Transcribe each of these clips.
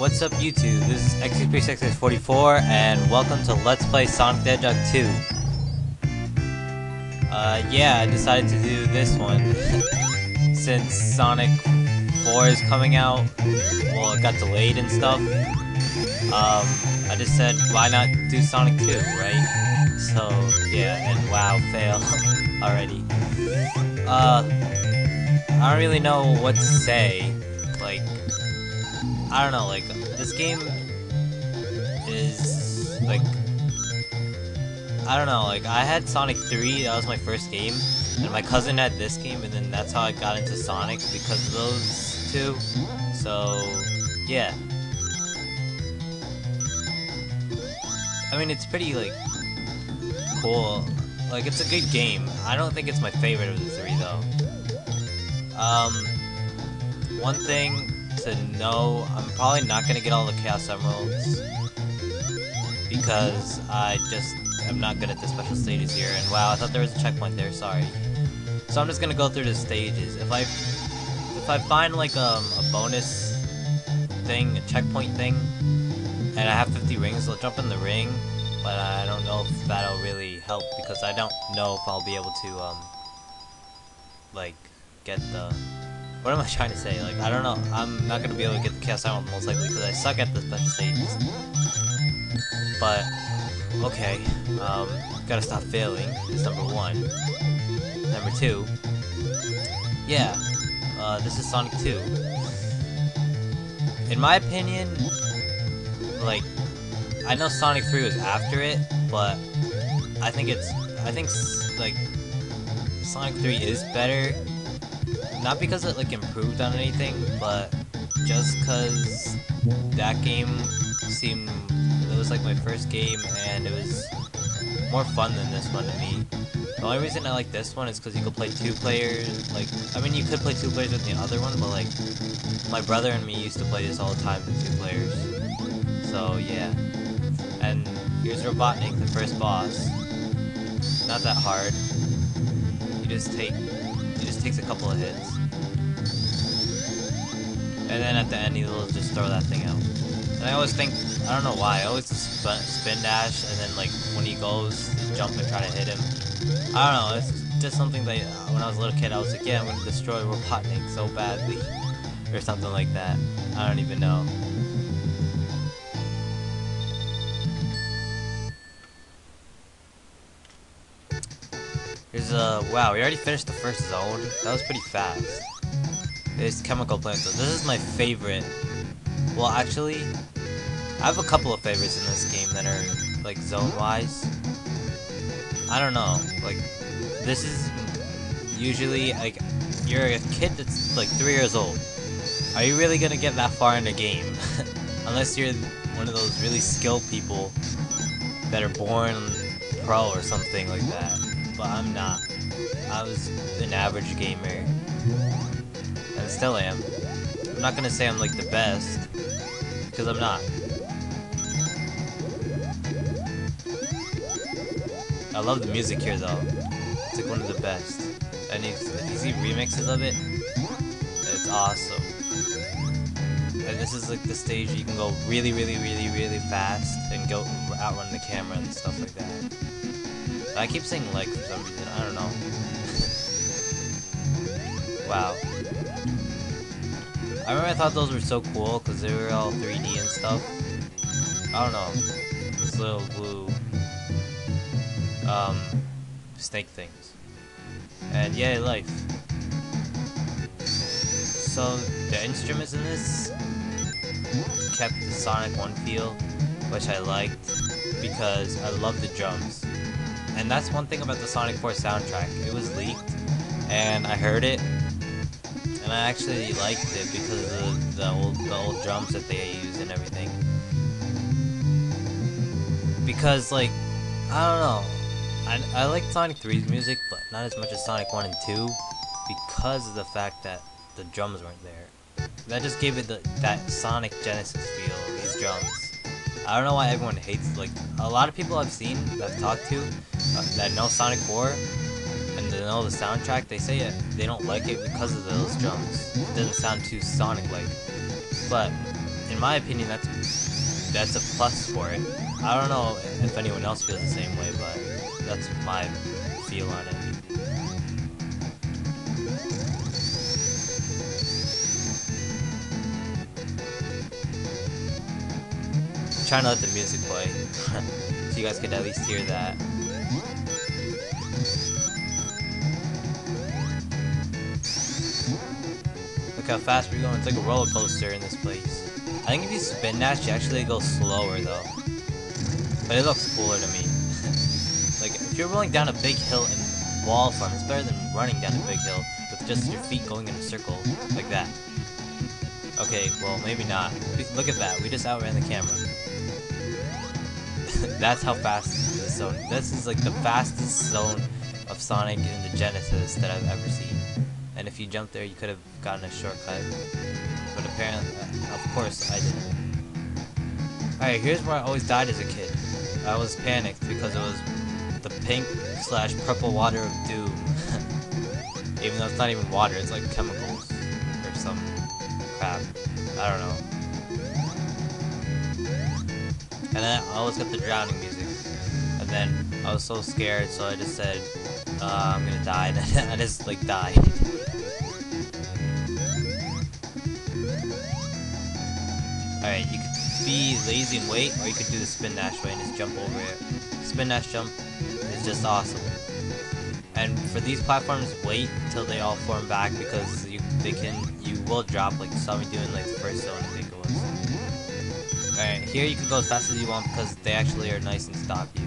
What's up YouTube? This is XP3644 and welcome to Let's Play Sonic the Hedgehog 2. Uh, yeah, I decided to do this one since Sonic 4 is coming out. Well, it got delayed and stuff. Um, I just said, why not do Sonic 2, right? So, yeah, and wow, fail already. Uh, I don't really know what to say. I don't know, like, this game is, like, I don't know, like, I had Sonic 3, that was my first game, and my cousin had this game, and then that's how I got into Sonic, because of those two, so, yeah. I mean, it's pretty, like, cool, like, it's a good game. I don't think it's my favorite of the three, though. Um, one thing to know, I'm probably not to get all the Chaos Emeralds because I just am not good at the special stages here. And wow, I thought there was a checkpoint there, sorry. So I'm just to go through the stages. If I if I find like um, a bonus thing, a checkpoint thing, and I have 50 rings, I'll jump in the ring, but I don't know if that'll really help because I don't know if I'll be able to um, like get the what am I trying to say? Like, I don't know. I'm not gonna be able to get the Chaos Emerald most likely because I suck at the special stages. But, okay. Um, gotta stop failing. Is number one. Number two. Yeah. Uh, this is Sonic 2. In my opinion, like, I know Sonic 3 was after it, but I think it's, I think, like, Sonic 3 is better not because it like improved on anything, but just because that game seemed it was like my first game and it was more fun than this one to me. The only reason I like this one is because you could play two players. Like, I mean, you could play two players with the other one, but like, my brother and me used to play this all the time with two players. So yeah. And here's Robotnik, the first boss. Not that hard. You just take just takes a couple of hits. And then at the end, he'll just throw that thing out. And I always think, I don't know why, I always spin, spin dash, and then like when he goes, jump and try to hit him. I don't know, it's just something that uh, when I was a little kid, I was like, yeah, I'm gonna destroy Robotnik so badly. or something like that. I don't even know. Uh, wow. We already finished the first zone. That was pretty fast. There's chemical plants. So this is my favorite. Well, actually, I have a couple of favorites in this game that are like zone-wise. I don't know. Like, this is usually like you're a kid that's like three years old. Are you really gonna get that far in the game? Unless you're one of those really skilled people that are born pro or something like that but I'm not. I was an average gamer. And still am. I'm not gonna say I'm like the best, because I'm not. I love the music here though. It's like one of the best. And if you see remixes of it, it's awesome. And this is like the stage you can go really, really, really, really fast and go outrun the camera and stuff like that. I keep saying like for some reason, I don't know. wow. I remember I thought those were so cool because they were all 3D and stuff. I don't know. This little blue um, snake things. And yeah, life. So the instruments in this kept the Sonic 1 feel, which I liked because I love the drums. And that's one thing about the Sonic 4 soundtrack. It was leaked, and I heard it, and I actually liked it because of the old, the old drums that they used and everything. Because, like, I don't know. I, I like Sonic 3's music, but not as much as Sonic 1 and 2 because of the fact that the drums weren't there. That just gave it the, that Sonic Genesis feel, these drums. I don't know why everyone hates, like, a lot of people I've seen, I've talked to, uh, that know Sonic 4, and they know the soundtrack, they say it, they don't like it because of those drums. It doesn't sound too Sonic-like. But, in my opinion, that's that's a plus for it. I don't know if anyone else feels the same way, but that's my feel on it. Trying to let the music play, you guys could at least hear that. Look how fast we're going. It's like a roller coaster in this place. I think if you spin dash, you actually go slower though. But it looks cooler to me. like, if you're rolling down a big hill in wall form, it's better than running down a big hill with just your feet going in a circle like that. Okay, well, maybe not. Look at that. We just outran the camera. That's how fast this zone. This is like the fastest zone of Sonic in the Genesis that I've ever seen. And if you jumped there, you could have gotten a shortcut. But apparently, of course, I didn't. Alright, here's where I always died as a kid. I was panicked because it was the pink slash purple water of doom. even though it's not even water, it's like chemicals or some crap. I don't know. And then I always got the drowning music. And then I was so scared, so I just said, uh, I'm gonna die. And I just like died. Alright, you could be lazy and wait, or you could do the spin dash way and just jump over it. Spin dash jump is just awesome. And for these platforms, wait till they all form back because you they can you will drop like you saw me doing like the first zone I think it was. Alright, here you can go as fast as you want because they actually are nice and stop you.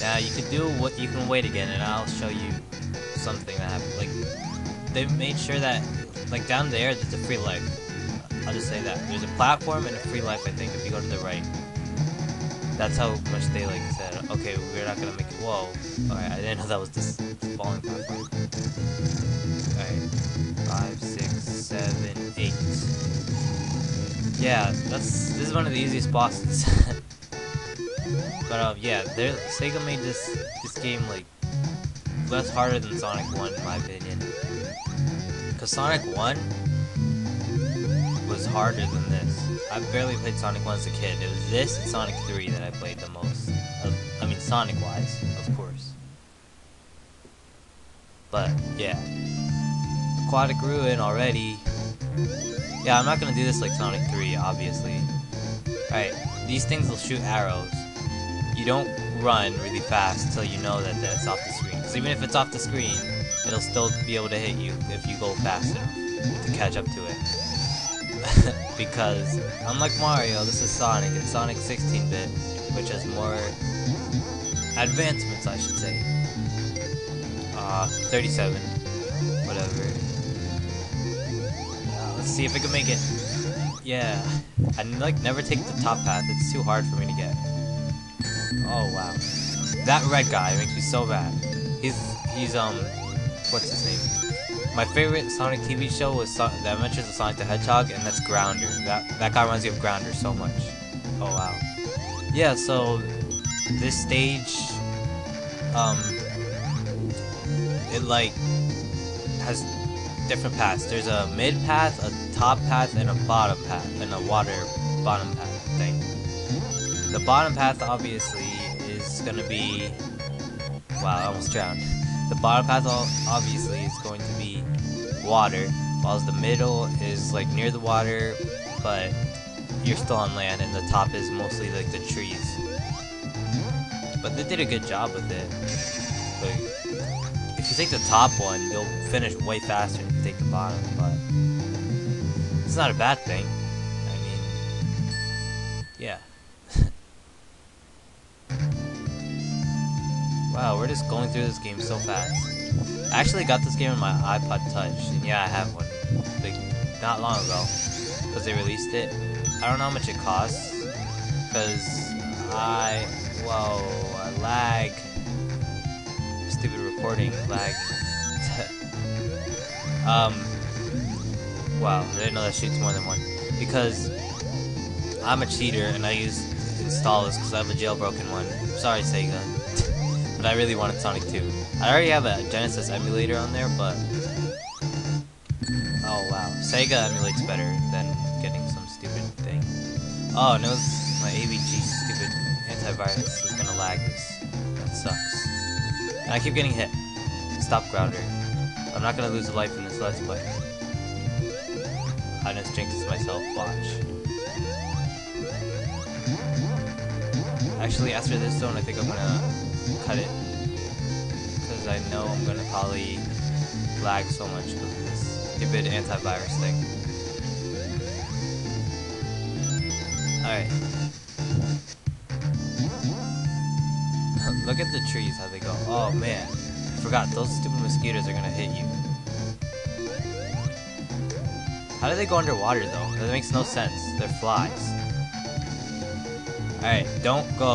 Now you can do what you can wait again and I'll show you something that happened. Like they made sure that like down there there's a free life. I'll just say that. There's a platform and a free life I think if you go to the right. That's how much they like said, okay, we're not gonna make it whoa. Alright, I didn't know that was this falling platform. Alright. Five, six, seven, eight. Yeah, that's this is one of the easiest bosses. but um yeah, Sega made this this game like less harder than Sonic 1 in my opinion. Cause Sonic 1 was harder than this. I barely played Sonic 1 as a kid. It was this and Sonic 3 that I played the most. I mean, Sonic-wise, of course. But, yeah. Aquatic Ruin already. Yeah, I'm not gonna do this like Sonic 3, obviously. Alright, these things will shoot arrows. You don't run really fast until you know that it's off the screen. Because even if it's off the screen, it'll still be able to hit you if you go fast enough to catch up to it. because unlike Mario, this is Sonic, and Sonic 16-bit, which has more advancements, I should say. Uh, 37, whatever. Let's see if I can make it. Yeah, I like never take the top path. It's too hard for me to get. Oh wow, that red guy makes me so bad. He's he's um, what's his name? My favorite Sonic TV show was so The Adventures of Sonic the Hedgehog, and that's Grounder. That that guy reminds me of Grounder so much. Oh wow. Yeah, so this stage, um, it like has different paths. There's a mid path, a top path, and a bottom path, and a water bottom path thing. The bottom path obviously is gonna be. Wow, I almost drowned. The bottom path obviously is going to be water, while the middle is like near the water, but you're still on land, and the top is mostly like the trees. But they did a good job with it. Like, you take the top one, you'll finish way faster than you take the bottom, but it's not a bad thing. I mean, yeah. Wow, we're just going through this game so fast. I actually got this game on my iPod Touch, and yeah, I have one. Like, not long ago. Because they released it. I don't know how much it costs. Because I... Whoa, I lag. Stupid recording, lag. um... Wow, I didn't know that shoots more than one. Because I'm a cheater, and I use Installous because I have a jailbroken one. Sorry, Sega but I really wanted Sonic 2. I already have a Genesis emulator on there, but... Oh wow, Sega emulates better than getting some stupid thing. Oh no, my AVG stupid antivirus is gonna lag this. That sucks. And I keep getting hit. Stop grounder. I'm not gonna lose a life in this let's play. I just jinxed myself, watch. Actually, after this zone, I think I'm gonna cut it. Because I know I'm gonna probably lag so much with this stupid antivirus thing. Alright. Look at the trees, how they go. Oh man. Forgot, those stupid mosquitoes are gonna hit you. How do they go underwater though? That makes no sense. They're flies. Alright, don't go